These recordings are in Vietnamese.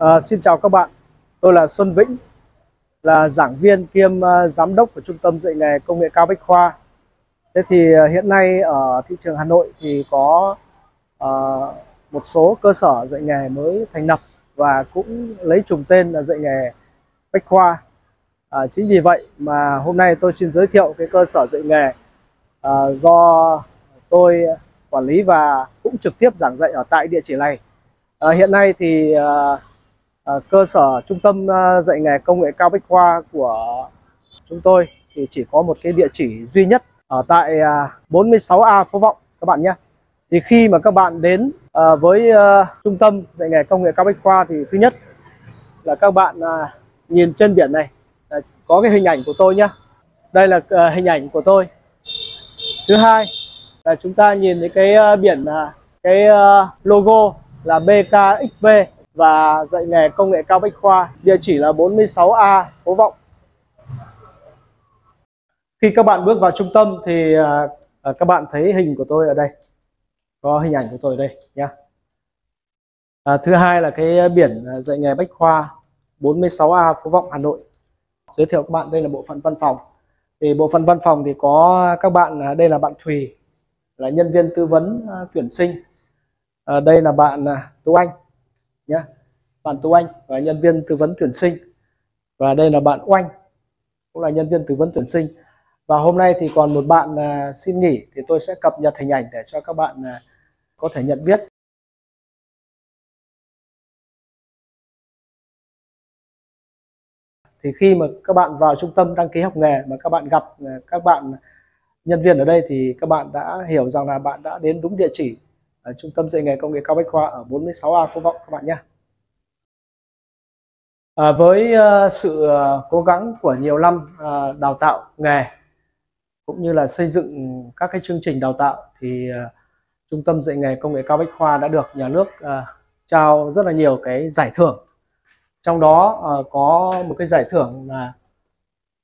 À, xin chào các bạn, tôi là Xuân Vĩnh, là giảng viên kiêm uh, giám đốc của Trung tâm dạy nghề công nghệ cao Bách Khoa. Thế thì uh, hiện nay ở thị trường Hà Nội thì có uh, một số cơ sở dạy nghề mới thành lập và cũng lấy trùng tên là dạy nghề Bách Khoa. À, chính vì vậy mà hôm nay tôi xin giới thiệu cái cơ sở dạy nghề à, do tôi quản lý và cũng trực tiếp giảng dạy ở tại địa chỉ này. À, hiện nay thì à, Ờ, cơ sở trung tâm ờ, dạy nghề công nghệ cao Bách Khoa của chúng tôi thì chỉ có một cái địa chỉ duy nhất ở tại à, 46A Phố Vọng, các bạn nhé. Thì khi mà các bạn đến ờ, với trung tâm dạy nghề công nghệ cao Bách Khoa thì thứ nhất là các bạn à, nhìn trên biển này có cái hình ảnh của tôi nhé. Đây là hình ảnh của tôi. Thứ hai là chúng ta nhìn thấy cái biển à, cái logo là BKXV và dạy nghề công nghệ cao Bách Khoa, địa chỉ là 46A Phố Vọng. Khi các bạn bước vào trung tâm thì à, à, các bạn thấy hình của tôi ở đây, có hình ảnh của tôi ở đây nhé. À, thứ hai là cái biển à, dạy nghề Bách Khoa 46A Phố Vọng Hà Nội. Giới thiệu các bạn đây là bộ phận văn phòng. Thì bộ phận văn phòng thì có các bạn đây là bạn Thùy là nhân viên tư vấn tuyển sinh. À, đây là bạn Tú Anh nhé. Bạn Tú Anh và nhân viên tư vấn tuyển sinh. Và đây là bạn Oanh cũng là nhân viên tư vấn tuyển sinh. Và hôm nay thì còn một bạn uh, xin nghỉ thì tôi sẽ cập nhật hình ảnh để cho các bạn uh, có thể nhận biết. Thì khi mà các bạn vào trung tâm đăng ký học nghề mà các bạn gặp uh, các bạn nhân viên ở đây thì các bạn đã hiểu rằng là bạn đã đến đúng địa chỉ ở trung tâm dạy nghề công nghệ cao Bách Khoa ở 46A Phú Vọng các bạn nhé. À, với uh, sự uh, cố gắng của nhiều năm uh, đào tạo nghề cũng như là xây dựng các cái chương trình đào tạo thì uh, trung tâm dạy nghề công nghệ cao Bách Khoa đã được nhà nước uh, trao rất là nhiều cái giải thưởng. Trong đó uh, có một cái giải thưởng là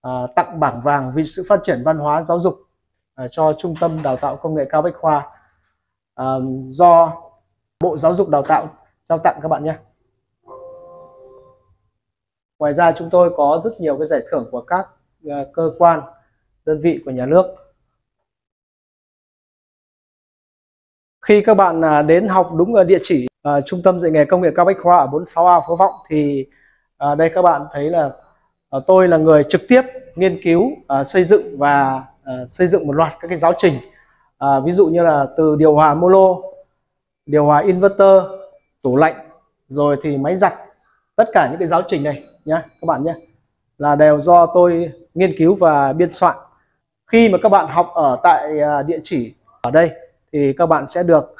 uh, tặng bảng vàng vì sự phát triển văn hóa giáo dục uh, cho trung tâm đào tạo công nghệ cao Bách Khoa uh, do Bộ Giáo dục Đào tạo trao tặng các bạn nhé. Ngoài ra chúng tôi có rất nhiều cái giải thưởng của các uh, cơ quan, đơn vị của nhà nước. Khi các bạn uh, đến học đúng ở địa chỉ uh, Trung tâm dạy nghề công nghệ cao Bách Khoa ở 46A Phố Vọng thì uh, đây các bạn thấy là uh, tôi là người trực tiếp nghiên cứu, uh, xây dựng và uh, xây dựng một loạt các cái giáo trình à, ví dụ như là từ điều hòa molo điều hòa inverter tủ lạnh rồi thì máy giặt tất cả những cái giáo trình này nhé các bạn nhé là đều do tôi nghiên cứu và biên soạn. Khi mà các bạn học ở tại à, địa chỉ ở đây thì các bạn sẽ được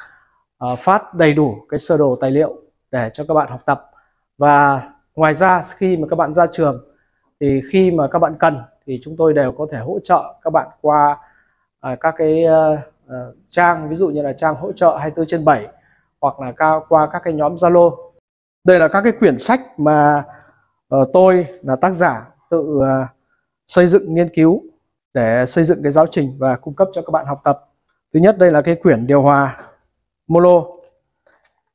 à, phát đầy đủ cái sơ đồ tài liệu để cho các bạn học tập. Và ngoài ra khi mà các bạn ra trường thì khi mà các bạn cần thì chúng tôi đều có thể hỗ trợ các bạn qua à, các cái uh, trang ví dụ như là trang hỗ trợ 24 trên 7 hoặc là cao qua các cái nhóm Zalo. Đây là các cái quyển sách mà uh, tôi là tác giả tự uh, xây dựng nghiên cứu để xây dựng cái giáo trình và cung cấp cho các bạn học tập. Thứ nhất đây là cái quyển điều hòa Molo.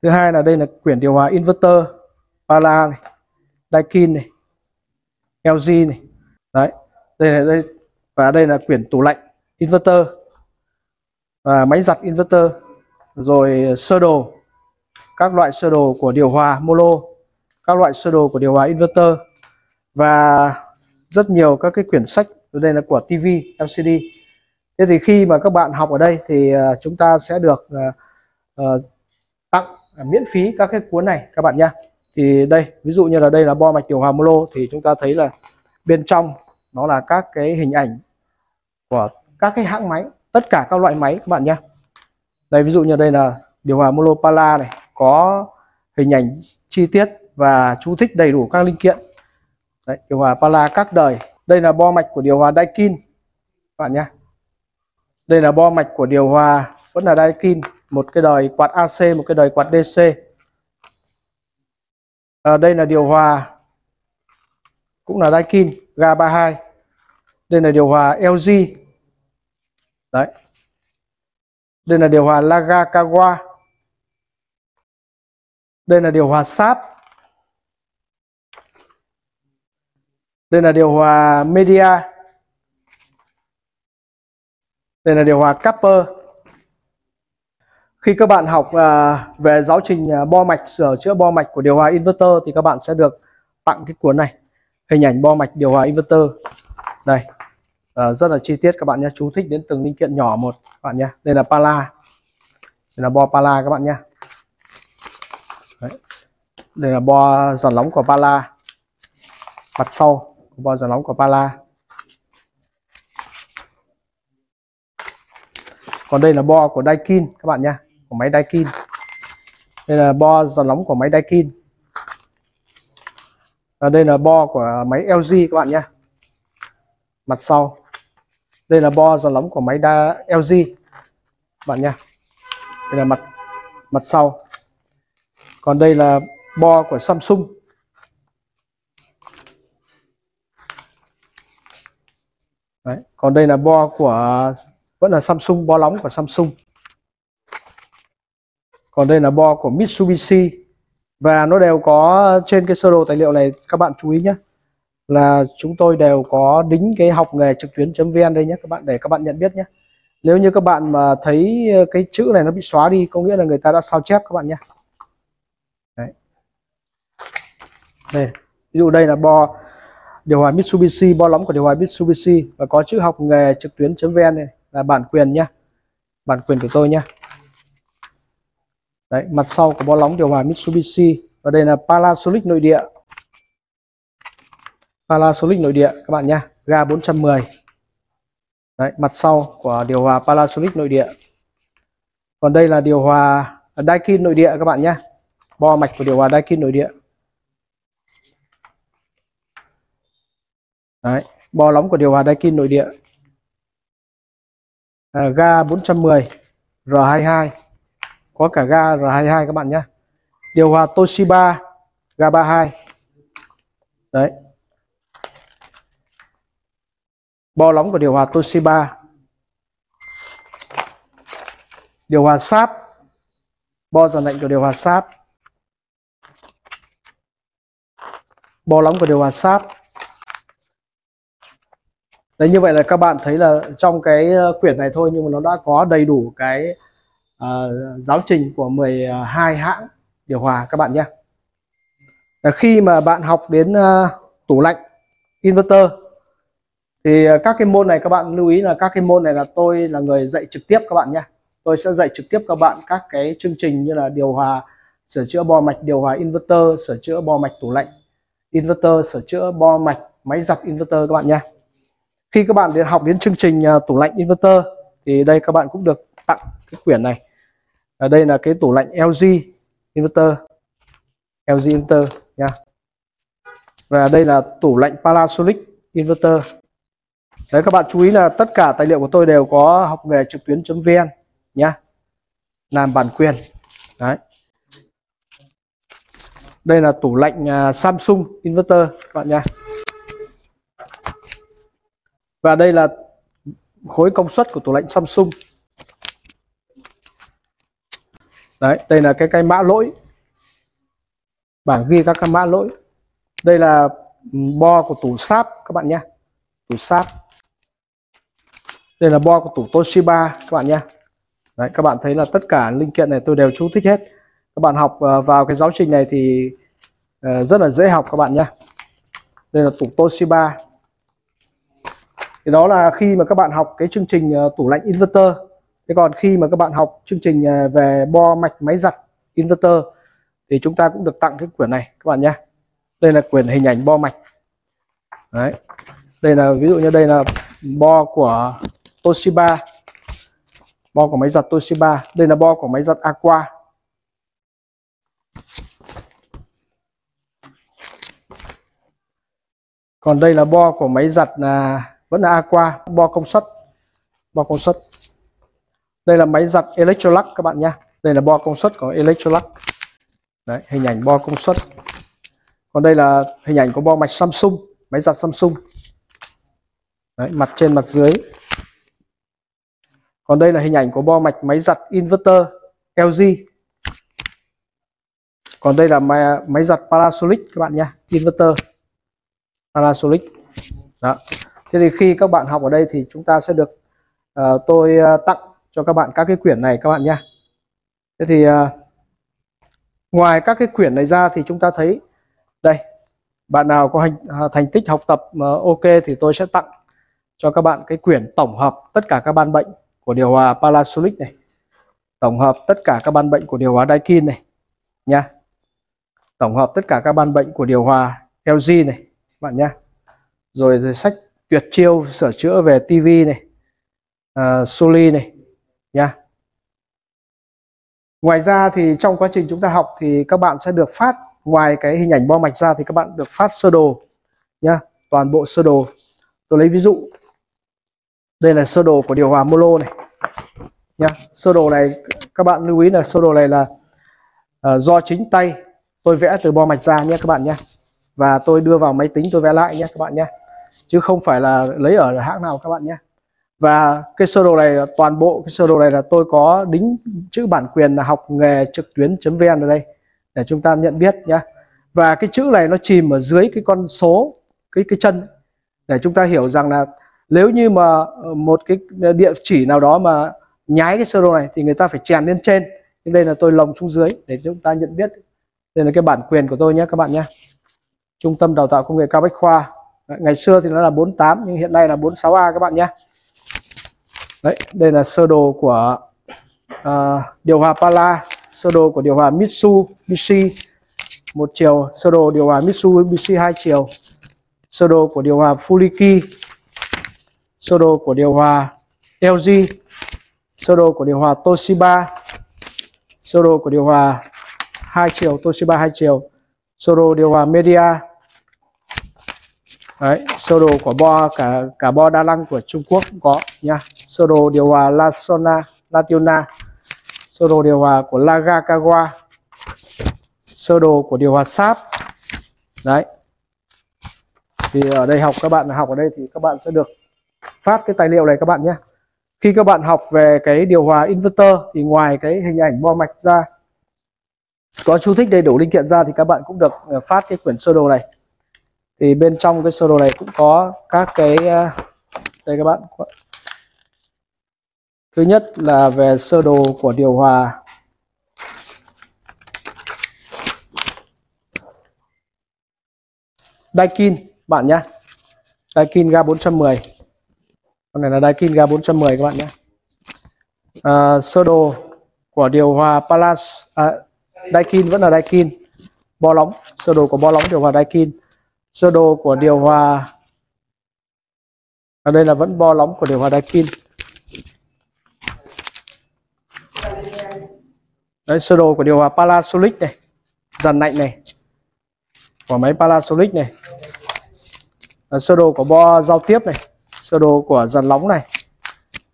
Thứ hai là đây là quyển điều hòa inverter Pala này, Daikin này, LG này. Đấy. Đây là đây và đây là quyển tủ lạnh inverter. Và máy giặt inverter. Rồi sơ đồ. Các loại sơ đồ của điều hòa Molo. Các loại sơ đồ của điều hòa inverter. Và rất nhiều các cái quyển sách. Đây là của TV LCD thế thì khi mà các bạn học ở đây thì à, chúng ta sẽ được uh, uh, tặng miễn phí các cái cuốn này các bạn nhé thì đây ví dụ như là đây là bo mạch điều hòa Molo thì chúng ta thấy là bên trong nó là các cái hình ảnh của các cái hãng máy tất cả các loại máy các bạn nhé. Đây ví dụ như đây là điều hòa monopala này có hình ảnh chi tiết và chú thích đầy đủ các linh kiện. Đấy, điều hòa Pala các đời. Đây là bo mạch của điều hòa Daikin các bạn nhé. Đây là bo mạch của điều hòa vẫn là Daikin một cái đời quạt AC một cái đời quạt DC à, đây là điều hòa cũng là Daikin ga 32 đây là điều hòa LG đấy. Đây là điều hòa Lagakawa. Đây là điều hòa sáp. Đây là điều hòa media. Đây là điều hòa Capper khi các bạn học à, về giáo trình à, bo mạch sửa chữa bo mạch của điều hòa inverter thì các bạn sẽ được tặng cái cuốn này. Hình ảnh bo mạch điều hòa inverter. Đây. Ờ, rất là chi tiết các bạn nhé. Chú thích đến từng linh kiện nhỏ một, các bạn nhé. Đây là pala. Đây là bo pala các bạn nhé. Đấy. đây là bo giàn nóng của pala. Mặt sau bo giàn nóng của pala. Còn đây là bo của Daikin các bạn nhé, của máy Daikin. Đây là bo giàn nóng của máy Daikin. Và đây là bo của máy LG các bạn nhé. Mặt sau đây là bo giàn lóng của máy đa LG bạn nha đây là mặt mặt sau. Còn đây là bo của Samsung. Đấy. còn đây là bo của, vẫn là Samsung, bo lóng của Samsung. Còn đây là bo của Mitsubishi. Và nó đều có trên cái sơ đồ tài liệu này, các bạn chú ý nhé là chúng tôi đều có đính cái học nghề trực tuyến.vn đây nhé các bạn để các bạn nhận biết nhé. Nếu như các bạn mà thấy ờ, cái chữ này nó bị xóa đi có nghĩa là người ta đã sao chép các bạn nhé. Đấy. đây ví dụ đây là bo điều hòa Mitsubishi bo lóng của điều hòa Mitsubishi. Và có chữ học nghề trực tuyến.vn này là bản quyền nhé. Bản quyền của tôi nhé. Đấy, mặt sau của bo lóng điều hòa Mitsubishi. Và đây là Panasonic nội địa. Panasonic nội địa các bạn nhé. Ga 410 Đấy, mặt sau của điều hòa Panasonic nội địa. Còn đây là điều hòa Daikin nội địa các bạn nhé. Bo mạch của điều hòa Daikin nội địa. Đấy, bo nóng của điều hòa Daikin nội địa. À, ga 410 R22 có cả ga R22 các bạn nhé. Điều hòa Toshiba ga 32 đấy. Bo lóng của điều hòa Toshiba. Điều hòa sáp. Bo dàn lạnh của điều hòa sáp. Bo lóng của điều hòa sáp. Đấy như vậy là các bạn thấy là trong cái ờ, quyển này thôi nhưng mà nó đã có đầy đủ cái uh, giáo trình của 12 hãng điều hòa các bạn nhé. Khi mà bạn học đến uh, tủ lạnh inverter thì à, các cái môn này các bạn lưu ý là các cái môn này là tôi là người dạy trực tiếp các bạn nhé. Tôi sẽ dạy trực tiếp các bạn các cái chương trình như là điều hòa, sửa chữa bo mạch điều hòa inverter, sửa chữa bo mạch tủ lạnh inverter, sửa chữa bo mạch máy giặt inverter các bạn nhé khi các bạn đến học đến chương trình à, tủ lạnh inverter thì đây các bạn cũng được tặng cái quyển này. Ở đây là cái tủ lạnh LG inverter LG inverter nha và đây là tủ lạnh Panasonic inverter đấy, các bạn chú ý là tất cả tài liệu của tôi đều có học nghề trực tuyến.vn nhá. Làm bản quyền. Đấy. Đây là tủ lạnh à, Samsung inverter, các bạn nha và đây là khối công suất của tủ lạnh Samsung. Đấy, đây là cái cái mã lỗi. Bảng ghi các cái mã lỗi. Đây là ừ, bo của tủ sáp, các bạn nhé tủ sáp đây là bo của tủ Toshiba, các bạn nhé. Đấy, các bạn thấy là tất cả linh kiện này tôi đều chú thích hết. Các bạn học ờ, vào cái giáo trình này thì ờ, rất là dễ học các bạn nhé. Đây là tủ Toshiba. Thì đó là khi mà các bạn học cái chương trình ờ, tủ lạnh inverter. Thế còn khi mà các bạn học chương trình về bo mạch máy giặt inverter thì chúng ta cũng được tặng cái quyển này, các bạn nhé. Đây là quyển hình ảnh bo mạch. Đấy. Đây là, ví dụ như đây là bo của Toshiba. Bo của máy giặt Toshiba. Đây là bo của máy giặt Aqua. Còn đây là bo của máy giặt là vẫn là aqua. Bo công suất. Bo công suất. Đây là máy giặt Electrolux các bạn nhé đây là bo công suất của Electrolux. Đấy hình ảnh bo công suất. Còn đây là hình ảnh của bo mạch Samsung máy giặt Samsung. Đấy, mặt trên mặt dưới còn đây là hình ảnh của bo mạch máy giặt inverter LG còn đây là máy, máy giặt Panasonic các bạn nhé inverter Panasonic đó. Thế thì khi các bạn học ở đây thì chúng ta sẽ được uh, tôi uh, tặng cho các bạn các cái quyển này các bạn nhé. Thế thì uh, ngoài các cái quyển này ra thì chúng ta thấy đây bạn nào có hành, thành tích học tập uh, ok thì tôi sẽ tặng cho các bạn cái quyển tổng hợp tất cả các ban bệnh của điều hòa Panasonic này. Tổng hợp tất cả các ban bệnh của điều hòa Daikin này nha. Tổng hợp tất cả các ban bệnh của điều hòa LG này bạn nha. Rồi, rồi sách tuyệt chiêu sửa chữa về TV này uh, Soli này nha. Ngoài ra thì trong quá trình chúng ta học thì các bạn sẽ được phát ngoài cái hình ảnh bo mạch ra thì các bạn được phát sơ đồ nha. Toàn bộ sơ đồ. Tôi lấy ví dụ đây là sơ đồ của điều hòa Molo này. Nha sơ đồ này các bạn lưu ý là sơ đồ này là uh, do chính tay tôi vẽ từ bo mạch ra nhé các bạn nhé. Và tôi đưa vào máy tính tôi vẽ lại nhé các bạn nhé. Chứ không phải là lấy ở hãng nào các bạn nhé. Và cái sơ đồ này toàn bộ cái sơ đồ này là tôi có đính chữ bản quyền là học nghề trực tuyến.vn ở đây để chúng ta nhận biết nhé và cái chữ này nó chìm ở dưới cái con số cái cái chân để chúng ta hiểu rằng là nếu như mà ờ, một cái ờ, địa chỉ nào đó mà nhái cái sơ đồ này thì người ta phải chèn lên trên. Nhưng đây là tôi lồng xuống dưới để chúng ta nhận biết. Đây là cái bản quyền của tôi nhé các bạn nhé. Trung tâm đào tạo công nghệ cao bách khoa ngày xưa thì nó là 48 nhưng hiện nay là 46A các bạn nhé. Đấy đây là sơ đồ của uh, điều hòa Pala sơ đồ của điều hòa Mitsubishi. Một chiều sơ đồ điều hòa Mitsubishi hai chiều. Sơ đồ của điều hòa Fuliki sơ đồ của điều hòa LG sơ đồ của điều hòa Toshiba sơ đồ của điều hòa hai chiều Toshiba hai chiều sơ đồ điều hòa Media. Đấy, sơ đồ của bo cả cả bo đa năng của Trung Quốc cũng có nha sơ đồ điều hòa Lasona Lationa sơ đồ điều hòa của Lagakawa sơ đồ của điều hòa Sáp. Đấy. Thì ở đây học các bạn học ở đây thì các bạn sẽ được phát cái tài liệu này các bạn nhé. Khi các bạn học về cái điều hòa inverter thì ngoài cái hình ảnh bo mạch ra, có chú thích đầy đủ linh kiện ra thì các bạn cũng được ờ, phát cái quyển sơ đồ này. Thì bên trong cái sơ đồ này cũng có các cái ờ, đây các bạn. Thứ nhất là về sơ đồ của điều hòa. Daikin, bạn nhé. Daikin ga 410 con này là Daikin ga 410 các bạn nhé. À, sơ đồ của điều hòa Palace à, Daikin vẫn là Daikin. Bo lóng sơ đồ của bo lóng điều hòa Daikin. Sơ đồ của điều hòa ở đây là vẫn bo lóng của điều hòa Daikin. Đấy, sơ đồ của điều hòa Panasonic này dàn lạnh này của máy Panasonic này. Sơ đồ của bo giao tiếp này sơ đồ của dàn nóng này.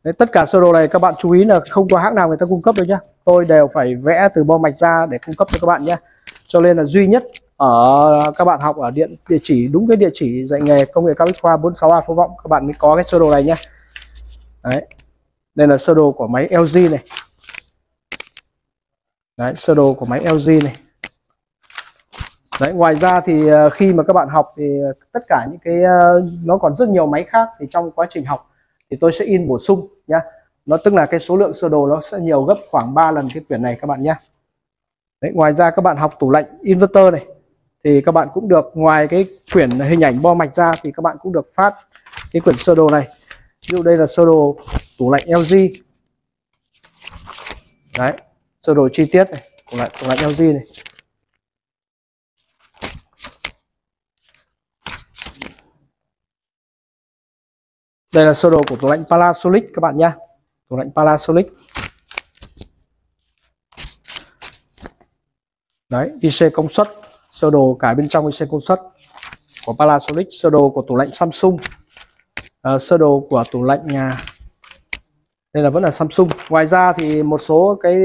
Đấy, tất cả sơ đồ này các bạn chú ý là không có hãng nào người ta cung cấp đâu nhá. Tôi đều phải vẽ từ bo mạch ra để cung cấp cho các bạn nhé cho nên là duy nhất ở các bạn học ở điện địa chỉ đúng cái địa chỉ dạy nghề công nghệ cao bách khoa 46A Phú Vọng các bạn mới có cái sơ đồ này nhé đấy đây là sơ đồ của máy LG này. Đấy sơ đồ của máy LG này đấy ngoài ra thì ờ, khi mà các bạn học thì ờ, tất cả những cái ờ, nó còn rất nhiều máy khác thì trong quá trình học thì tôi sẽ in bổ sung nhá. Nó tức là cái số lượng sơ đồ nó sẽ nhiều gấp khoảng 3 lần cái quyển này các bạn nhé Đấy, ngoài ra các bạn học tủ lạnh inverter này thì các bạn cũng được ngoài cái quyển hình ảnh bo mạch ra thì các bạn cũng được phát cái quyển sơ đồ này. Ví dụ đây là sơ đồ tủ lạnh LG đấy sơ đồ chi tiết này tủ lạnh tủ lạnh LG này. Đây là sơ đồ của tủ lạnh Panasonic các bạn nhé tủ lạnh Panasonic. Đấy IC công suất sơ đồ cả bên trong IC công suất của Panasonic sơ đồ của tủ lạnh Samsung. À, sơ đồ của tủ lạnh nhà đây là vẫn là Samsung. Ngoài ra thì một số cái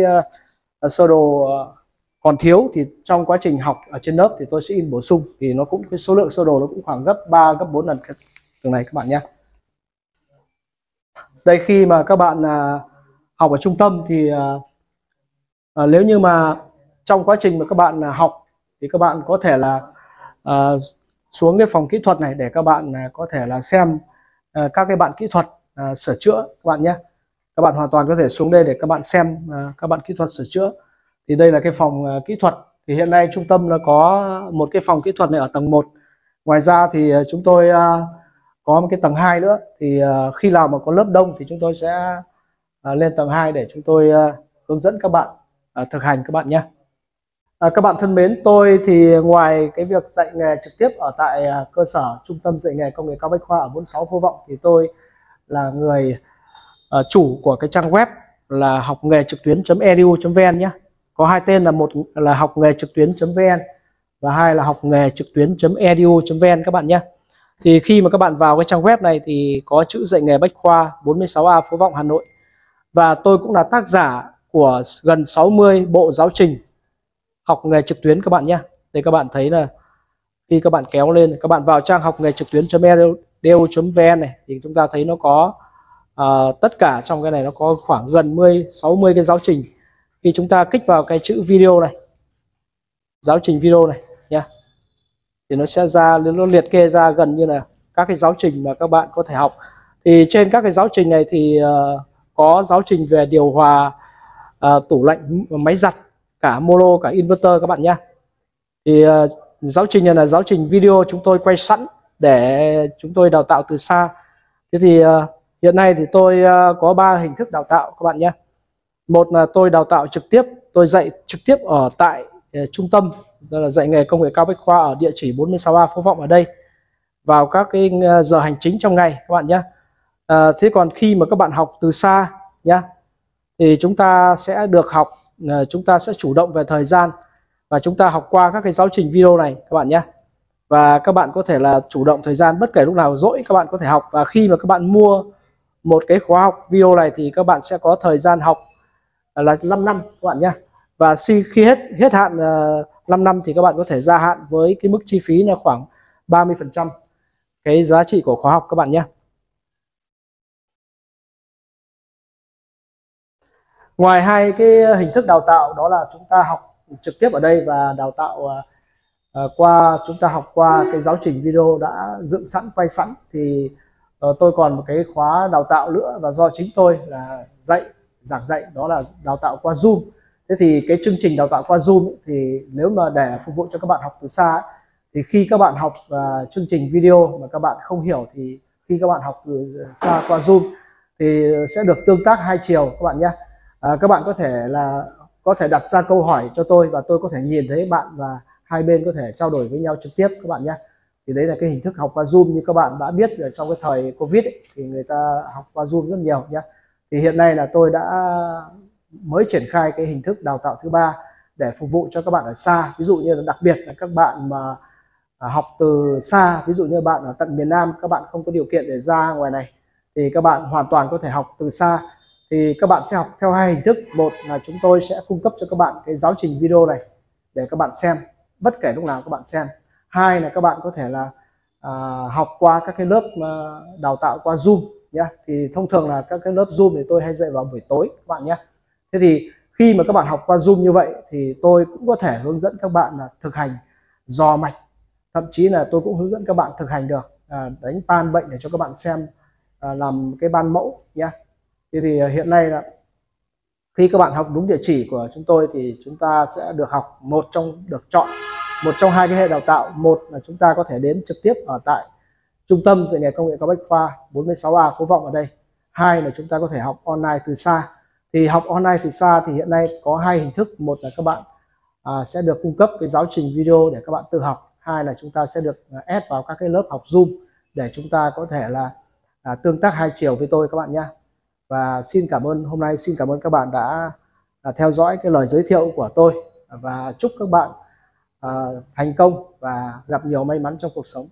uh, sơ đồ uh, còn thiếu thì trong quá trình học ở trên lớp thì tôi sẽ in bổ sung. Thì nó cũng cái số lượng sơ đồ nó cũng khoảng gấp 3 gấp 4 lần cái tường này các bạn nhé đây khi mà các bạn à, học ở trung tâm thì à, à, nếu như mà trong quá trình mà các bạn à, học thì các bạn có thể là à, xuống cái phòng kỹ thuật này để các bạn à, có thể là xem à, các cái bạn kỹ thuật à, sửa chữa các bạn nhé. Các bạn hoàn toàn có thể xuống đây để các bạn xem à, các bạn kỹ thuật sửa chữa. Thì đây là cái phòng à, kỹ thuật. Thì hiện nay trung tâm nó có một cái phòng kỹ thuật này ở tầng 1 ngoài ra thì à, chúng tôi có một cái tầng 2 nữa thì ờ, khi nào mà có lớp đông thì chúng tôi sẽ ờ, lên tầng 2 để chúng tôi ờ, hướng dẫn các bạn thực hành các bạn nhé À, các bạn thân mến, tôi thì ngoài cái việc dạy nghề trực tiếp ở tại cơ sở Trung tâm dạy nghề công nghệ cao Bách Khoa ở 46 Phú Vọng thì tôi là người uh, chủ của cái trang web là học nghề trực tuyến.edu.vn nhé. Có hai tên là một là học nghề trực tuyến.vn và hai là học nghề trực tuyến.edu.vn các bạn nhé. Thì khi mà các bạn vào cái trang web này thì có chữ dạy nghề Bách Khoa 46A phố Vọng Hà Nội. Và tôi cũng là tác giả của gần 60 bộ giáo trình học nghề trực tuyến các bạn nhé để các bạn thấy là khi các bạn kéo lên các bạn vào trang học nghề trực tuyến.edu.vn này thì chúng ta thấy nó có uh, tất cả trong cái này nó có khoảng gần 10 60 cái giáo trình khi chúng ta kích vào cái chữ video này giáo trình video này thì nó sẽ ra nó liệt kê ra gần như là các cái giáo trình mà các bạn có thể học. Thì trên các cái giáo trình này thì uh, có giáo trình về điều hòa uh, tủ lạnh máy giặt cả mono cả inverter các bạn nhé thì uh, giáo trình này là giáo trình video chúng tôi quay sẵn để chúng tôi đào tạo từ xa. Thế thì uh, hiện nay thì tôi uh, có ba hình thức đào tạo các bạn nhé một là tôi đào tạo trực tiếp tôi dạy trực tiếp ở tại uh, trung tâm là dạy nghề công nghệ cao bách khoa ở địa chỉ 46A phố Vọng ở đây. Vào các cái ờ, giờ hành chính trong ngày các bạn nhé. À, thế còn khi mà các bạn học từ xa nhé thì chúng ta sẽ được học ờ, chúng ta sẽ chủ động về thời gian và chúng ta học qua các cái giáo trình video này các bạn nhé. Và các bạn có thể là chủ động thời gian bất kể lúc nào rỗi các bạn có thể học. Và khi mà các bạn mua một cái khóa học video này thì các bạn sẽ có thời gian học là 5 năm các bạn nhé. Và khi hết hết hạn 5 năm thì các bạn có thể gia hạn với cái mức chi phí là khoảng 30 phần trăm cái giá trị của khóa học các bạn nhé. Ngoài hai cái hình thức đào tạo đó là chúng ta học trực tiếp ở đây và đào tạo uh, qua chúng ta học qua cái giáo trình video đã dựng sẵn quay sẵn thì uh, tôi còn một cái khóa đào tạo nữa và do chính tôi là dạy giảng dạy đó là đào tạo qua zoom thế thì cái chương trình đào tạo qua zoom ấy, thì nếu mà để phục vụ cho các bạn học từ xa ấy, thì khi các bạn học uh, chương trình video mà các bạn không hiểu thì khi các bạn học từ xa qua zoom thì sẽ được tương tác hai chiều các bạn nhé. À, các bạn có thể là có thể đặt ra câu hỏi cho tôi và tôi có thể nhìn thấy bạn và hai bên có thể trao đổi với nhau trực tiếp các bạn nhé. Thì đấy là cái hình thức học qua zoom như các bạn đã biết ở trong cái thời covid ấy, thì người ta học qua zoom rất nhiều nhé. Thì hiện nay là tôi đã mới triển khai cái hình thức đào tạo thứ ba để phục vụ cho các bạn ở xa ví dụ như là đặc biệt là các bạn mà học từ xa ví dụ như bạn ở tận miền Nam các bạn không có điều kiện để ra ngoài này thì các bạn hoàn toàn có thể học từ xa thì các bạn sẽ học theo hai hình thức một là chúng tôi sẽ cung cấp cho các bạn cái giáo trình video này để các bạn xem bất kể lúc nào các bạn xem hai là các bạn có thể là à, học qua các cái lớp à, đào tạo qua zoom nhé thì thông thường là các cái lớp zoom thì tôi hay dạy vào buổi tối các bạn nhé thế thì khi mà các bạn học qua zoom như vậy thì tôi cũng có thể hướng dẫn các bạn là thực hành dò mạch. Thậm chí là tôi cũng hướng dẫn các bạn thực hành được à, đánh pan bệnh để cho các bạn xem à, làm cái ban mẫu nhé thế thì à, hiện nay là khi các bạn học đúng địa chỉ của chúng tôi thì chúng ta sẽ được học một trong được chọn một trong hai cái hệ đào tạo. Một là chúng ta có thể đến trực tiếp ở tại trung tâm dạy nghề công nghệ cao bách khoa 46A Phú Vọng ở đây. Hai là chúng ta có thể học online từ xa thì học online từ xa thì hiện nay có hai hình thức. Một là các bạn à, sẽ được cung cấp cái giáo trình video để các bạn tự học. Hai là chúng ta sẽ được à, ép vào các cái lớp học zoom để chúng ta có thể là à, tương tác hai chiều với tôi các bạn nhé và xin cảm ơn hôm nay xin cảm ơn các bạn đã à, theo dõi cái lời giới thiệu của tôi. Và chúc các bạn à, thành công và gặp nhiều may mắn trong cuộc sống.